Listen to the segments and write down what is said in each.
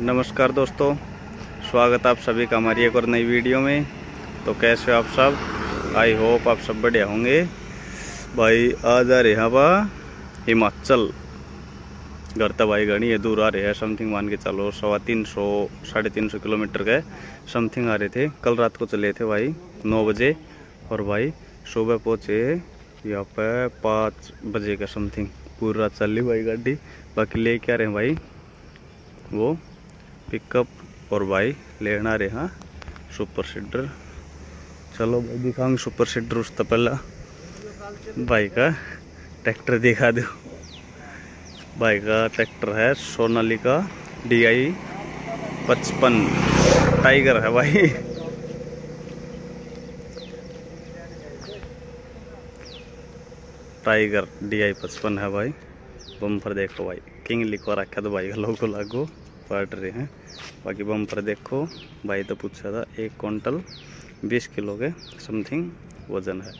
नमस्कार दोस्तों, स्वागत आप सभी का हमारी एक और नई वीडियो में। तो कैसे हो आप सब? आई होप आप सब बढ़िया होंगे। भाई, आज आ रहे बा हिमाचल। घर तक भाई घनी है, दूर आ रहे हैं समथिंग मान के चलो, सवा तीन सौ, साढ़े तीन सौ किलोमीटर के समथिंग आ रहे थे। कल रात को चले थे भाई, नौ बजे, और भाई, सुबह पहुँचे, यहाँ पे पाँच बजे का समथिंग पूरी रात चल रही भाई गाड़ी। बाकी ले क्या रहे हैं भाई? वो पिकअप और भाई लेना रहे हाँ सुपर सीडर चलो भाई दिखाऊँगे सुपर सीडर उस तो पहला। भाई का ट्रैक्टर दिखा दो। भाई का ट्रैक्टर है सोनाली का डी आई पचपन। टाइगर है भाई। टाइगर डी आई पचपन है भाई। बम्पर देखो भाई। किंग लिखवा रखा तो भाई का लोगो लागो। पढ़ रहे हैं। बाकी बम्पर देखो, भाई तो पूछा था, एक क्विंटल बीस किलो के समथिंग वज़न है।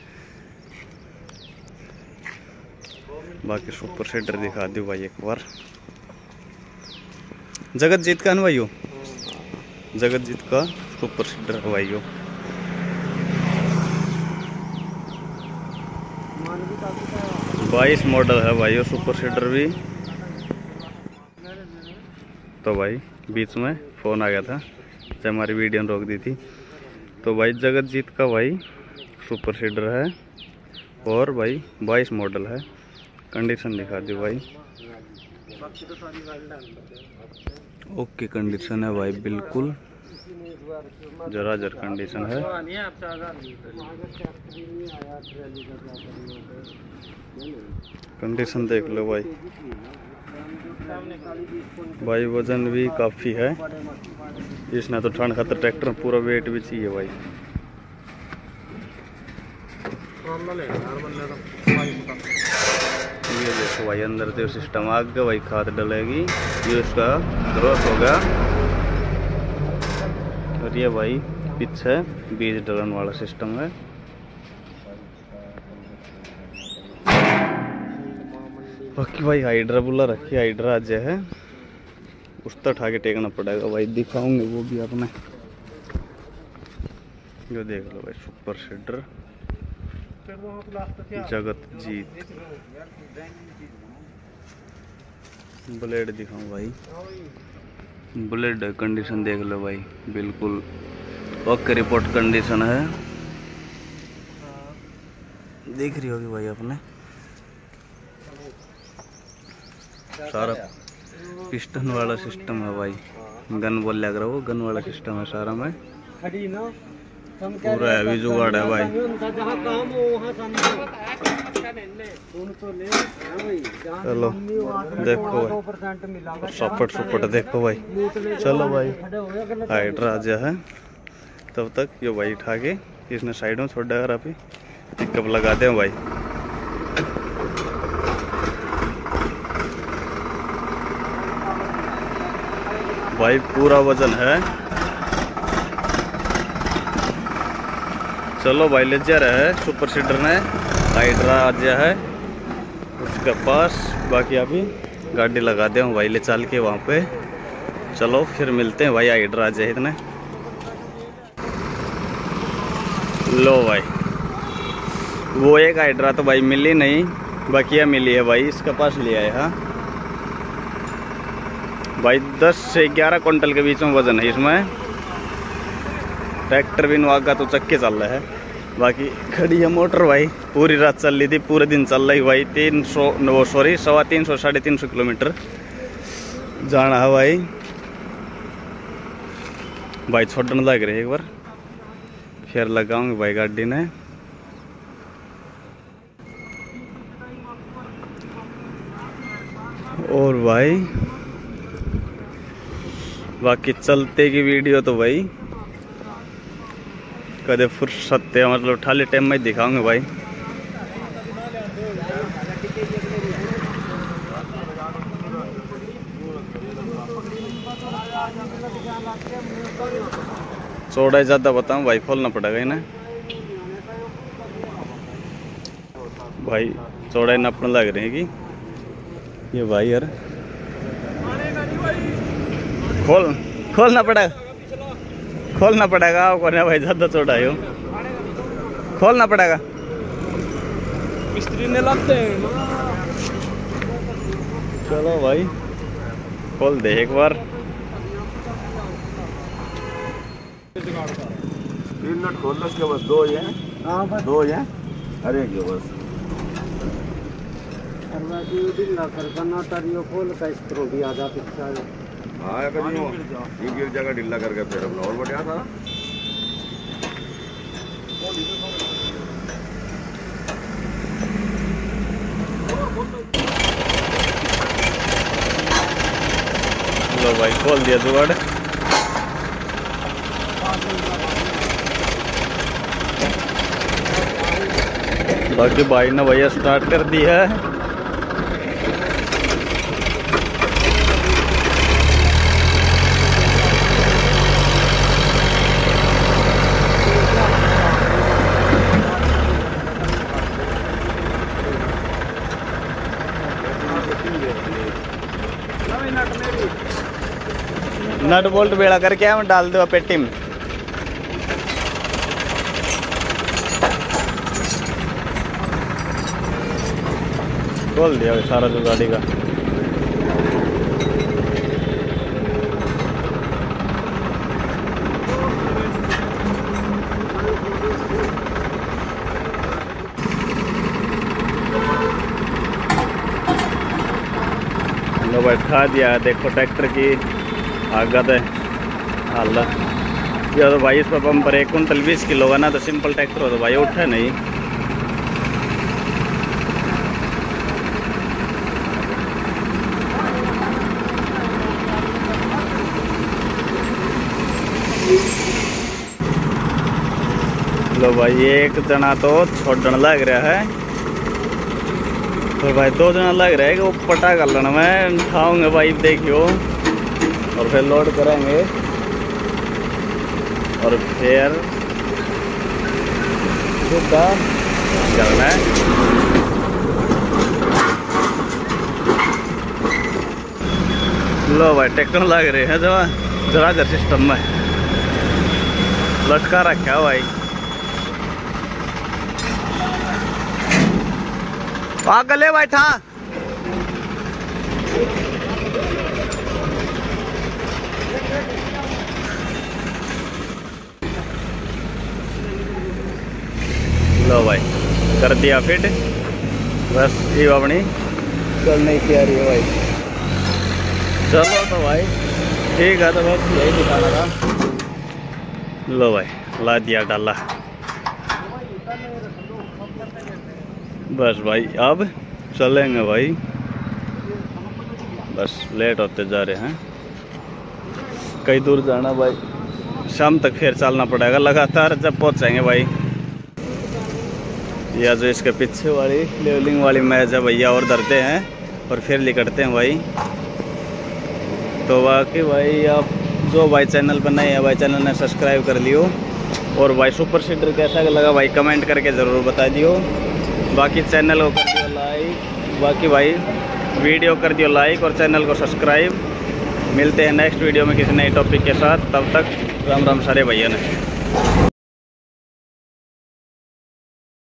बाकी सुपर सीडर दिखा दो भाई एक बार। जगत जीत का भाई जगत जीत का सुपर सीडर है भाई बाईस मॉडल है भाई सुपर सीडर भी। तो भाई, बीच में फ़ोन आ गया था, जब हमारी वीडियो रोक दी थी। तो भाई, जगत जीत का भाई सुपर सीडर है और भाई, बाईस मॉडल है। कंडीशन दिखा दी भाई। ओके कंडीशन है भाई, बिल्कुल। जरा जर कंडीशन है। कंडीशन देख लो भाई। भाई, वज़न भी काफ़ी है। इसने तो ठंड खातर ट्रैक्टर पूरा वेट भी चाहिए भाई। ये देखो भाई, अंदर से सिस्टम आ गया भाई, खाद डलेगी। ये उसका ग्रोथ होगा और ये भाई, पीछे बीज डलन वाला सिस्टम है। बाकी भाई हाइड्रा बुला रखी हाइड्रा आज है। उस तक उठा के टेकना पड़ेगा भाई, दिखाऊँगे वो भी आपने जो देख लो भाई सुपर सीडर जगत जीत। ब्लेड दिखाऊँ भाई। ब्लेड कंडीशन देख लो भाई, बिल्कुल। ओके रिपोर्ट कंडीशन है। देख रही होगी भाई आपने सारा पिस्टन वाला सिस्टम है भाई। गन बोल लग रहा वो गन वाला सिस्टम है सारा में। पूरा हैवी जुगाड़ है भाई। चलो। देखो भाई। सपट सुपट देखो भाई। चलो भाई। हाइड्रा जो है। तब तक ये भाई उठा के इसने साइड में छोड़ देगा आप पिकअप लगा दे भाई। भाई, पूरा वज़न है। चलो भाई ले जा रहा है, सुपर सीडर ने। हाइड्रा आ गया है उसके पास। बाकी अभी गाड़ी लगा दे भाई, ले चल के वहाँ पे। चलो, फिर मिलते हैं भाई, हाइड्रा आ जाए इतने। लो भाई। वो एक हाइड्रा तो भाई मिली नहीं बाकिया मिली है भाई, इसके पास लिया है हाँ। भाई 10 से 11 क्विंटल के बीच में वज़न है इसमें। ट्रैक्टर भी नुआगा तो चक्के चल रहा है। बाकी खड़ी है मोटर भाई, पूरी रात चल रही थी, पूरे दिन चल रही भाई। तीन सौ, वो सॉरी सवा तीन सौ, साढ़े तीन सौ किलोमीटर। जाना है भाई। भाई, छोड़ने लग रहे एक बार। फिर लगाऊँगे भाई गाड़ी ने। और भाई बाकी चलते की वीडियो तो भाई। कदे फुर्सत है मतलब ठाले टाइम में दिखाऊँगे भाई। चौड़ाई ज़्यादा बताऊँ, भाई खोलना पड़ेगा इन्हें। भाई, चौड़ाई नापने लग रहे हैं कि? ये भाई यार खोल खोलना पड़ेगा खोलना पड़ेगा आपको ना भाई ज़्यादा छोटा है खोलना पड़ेगा। मिस्त्री ने लाते हैं। चलो भाई खोल दे एक बार। तीन नट खोल उसके बस दो ये हाँ। दो ये अरे ये बस। ढीला कर करना तरियो खोल का स्क्रू भी आ जाती है हाँ गिर जाएगा ढीला करके फिर अपना और बढ़िया था। लो भाई, खोल दिया जुगाड़। बाकी भाई ने भैया स्टार्ट कर दिया है। नट बोल्ट बेड़ा करके हम डाल दो पेटी में खोल दिया सारा जो गाड़ी का। खा दिया, देखो ट्रैक्टर की। आगत है। ये तो भाई, इस पर पंप पर एक कुंटल बीस किलो का ना तो सिंपल ट्रैक्टर हो तो भाई उठे नहीं। लो भाई, एक जना तो छोड़न लग रहा है। तो भाई, दो जना लग रहा है कि वो पटा कर लेना। मैं उठाऊँगा भाई, देखियो। और फिर लोड करेंगे। और फिर है। लो भाई ट्रैक्टर लग रहे हैं, जरा जरा कर सिस्टम में। लटका रखा है भाई। आगे ले बैठा लो भाई, कर दिया फिट। बस ये अपनी चलने की तैयारी है भाई। चलो तो भाई, ठीक है तो बस यही दिखाना था। लो भाई, ला दिया डाला। बस भाई, अब चलेंगे भाई। बस लेट होते जा रहे हैं। कई दूर जाना भाई, शाम तक फिर चलना पड़ेगा। लगातार जब पहुँचेंगे भाई। या जो इसके पीछे वाली, लेवलिंग वाली मैच है भैया, और धरते हैं, और फिर निकलते हैं भाई। तो बाकी भाई, आप जो भाई चैनल पर नए हैं, भाई चैनल ने सब्सक्राइब कर लियो, और भाई सुपर सीडर कैसा लगा भाई, कमेंट करके ज़रूर बता दियो। बाकी चैनल को कर दियो लाइक बाकी भाई, वीडियो कर दियो लाइक और चैनल को सब्सक्राइब। मिलते हैं नेक्स्ट वीडियो में किसी नए टॉपिक के साथ, तब तक राम राम सारे भैया ने।